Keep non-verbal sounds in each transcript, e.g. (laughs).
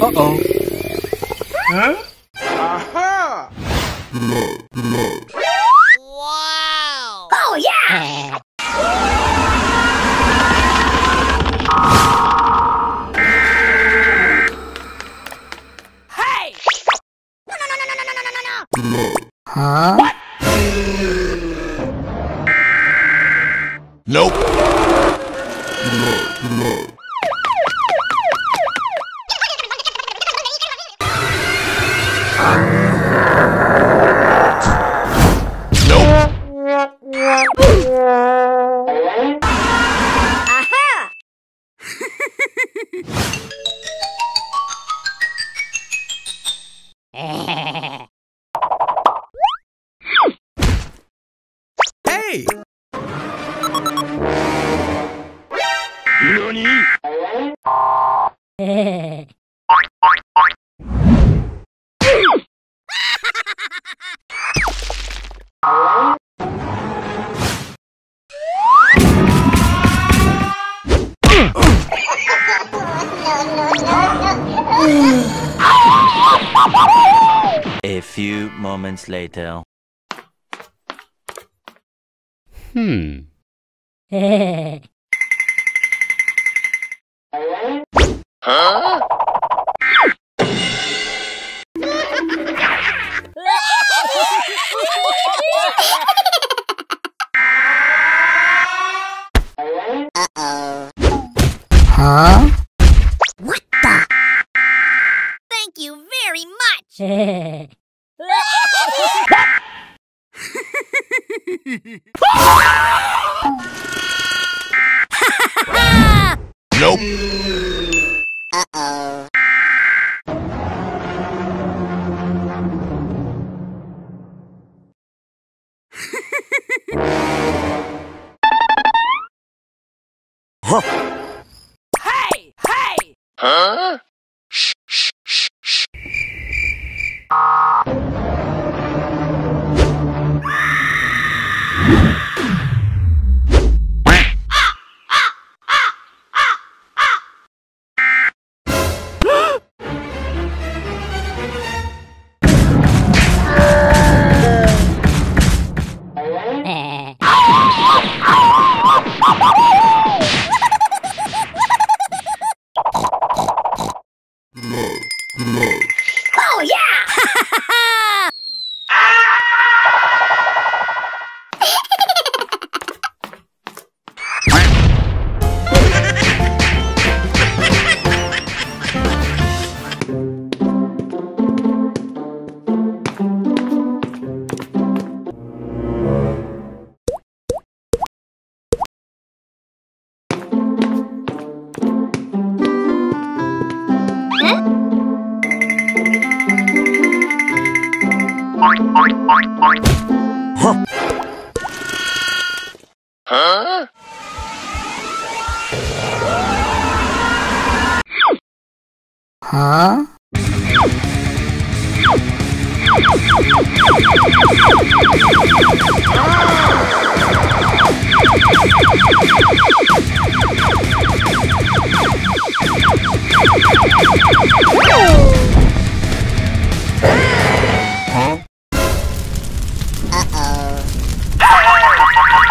Uh-oh. Huh? Aha! Bye. moments later. Hmm. (laughs) huh? は。Huh? Huh? Oh!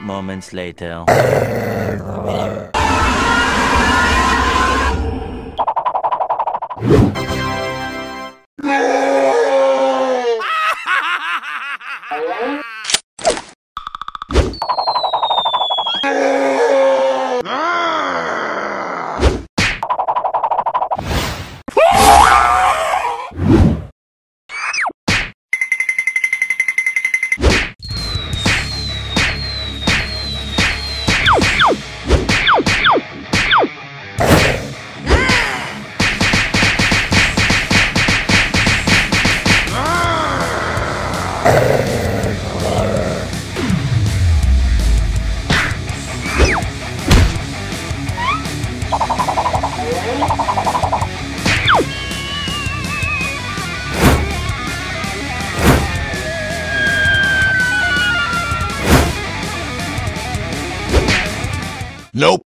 moments later. (laughs) Nope.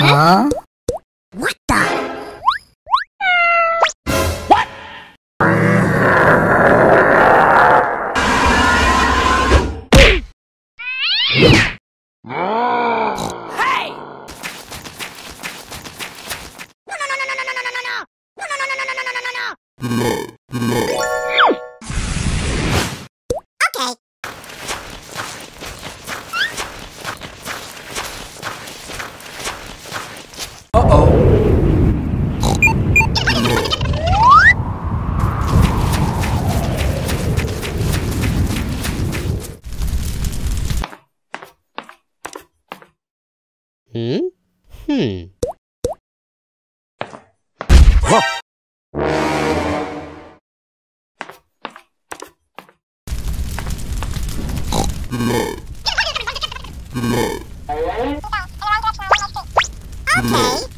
Huh? Hmm. Okay.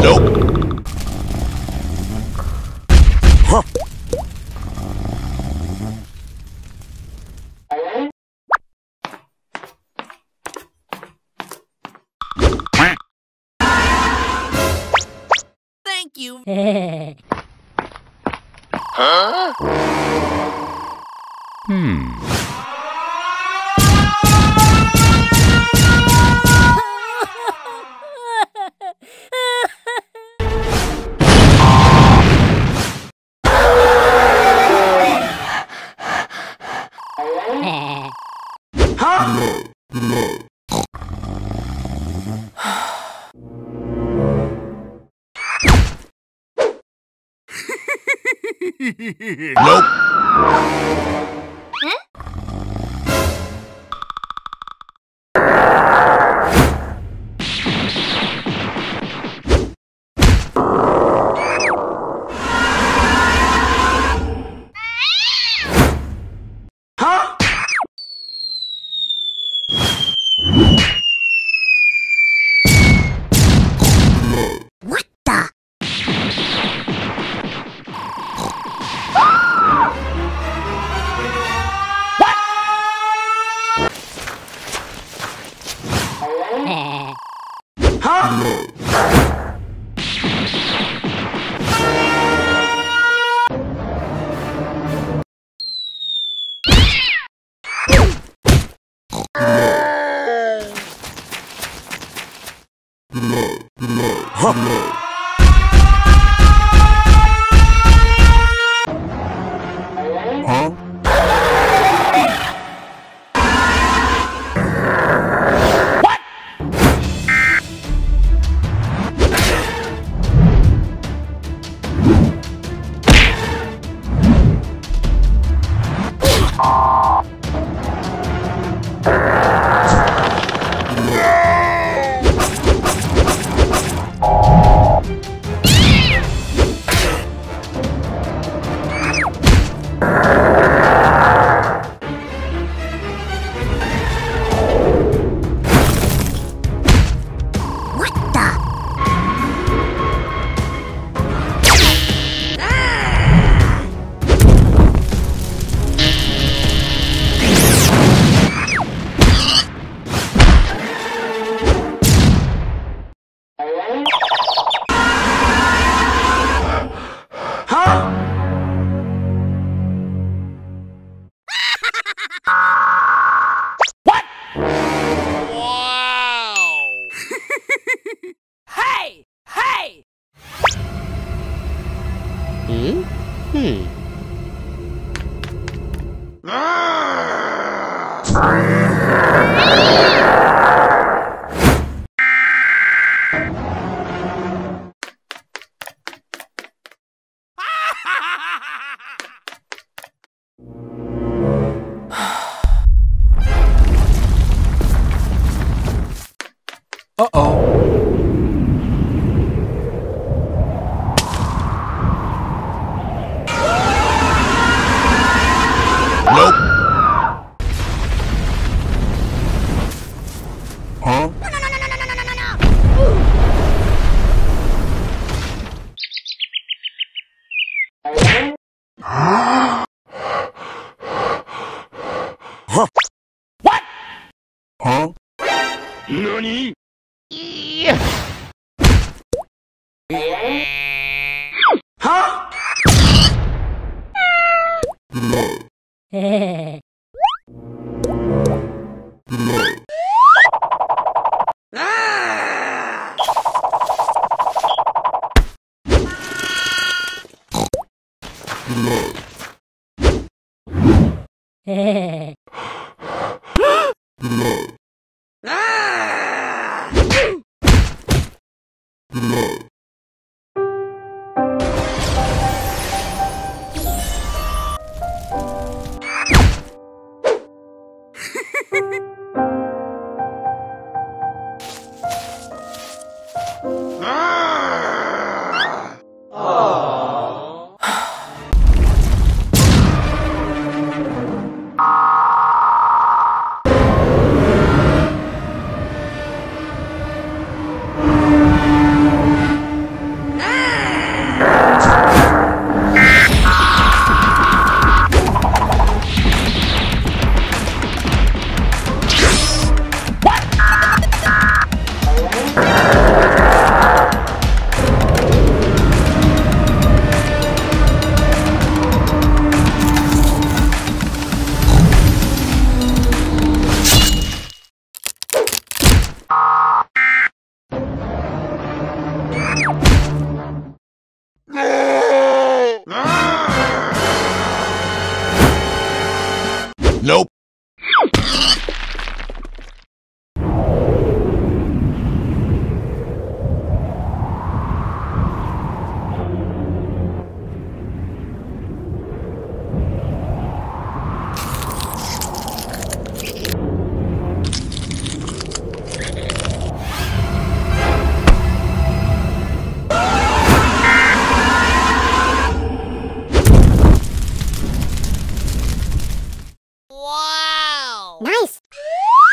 Nope. Huh. Huh? Nani? Huh?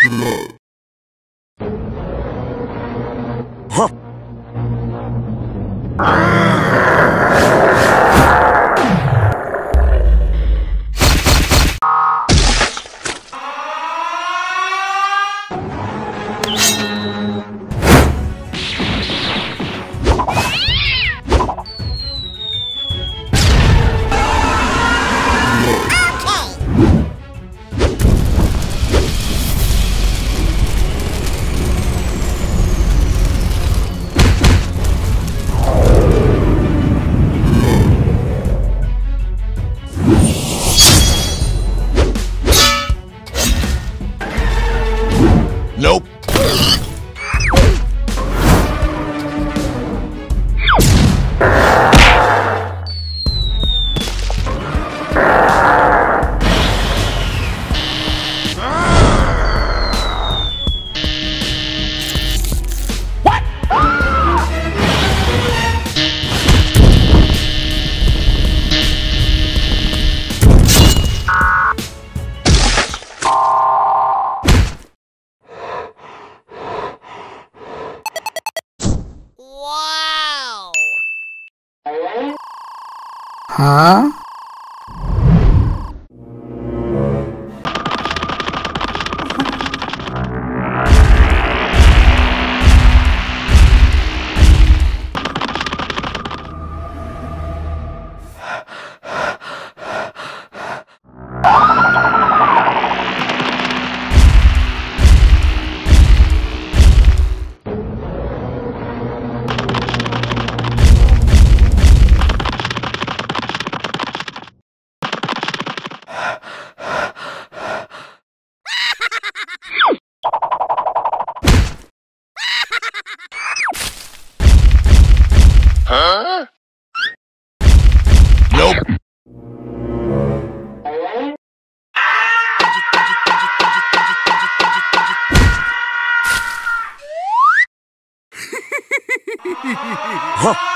No. Huh? Okay!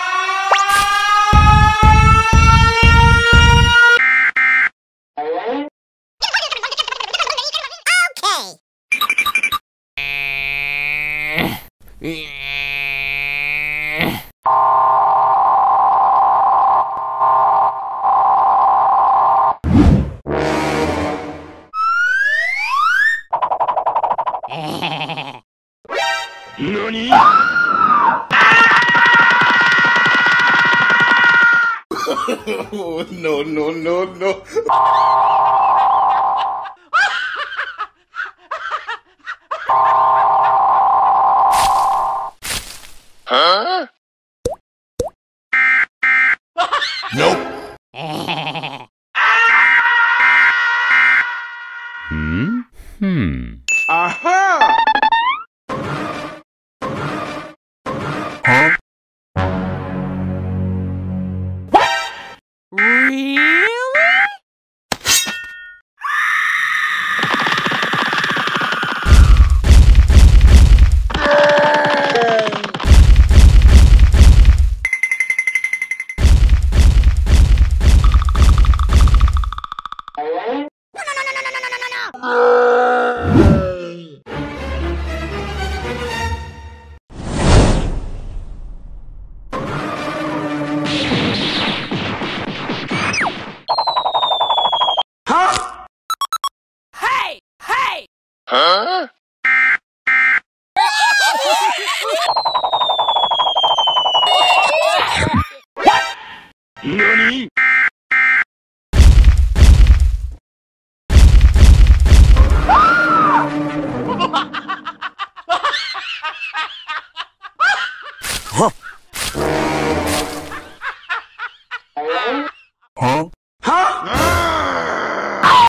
NANI? (laughs) no, no, no, no. Really? Huh?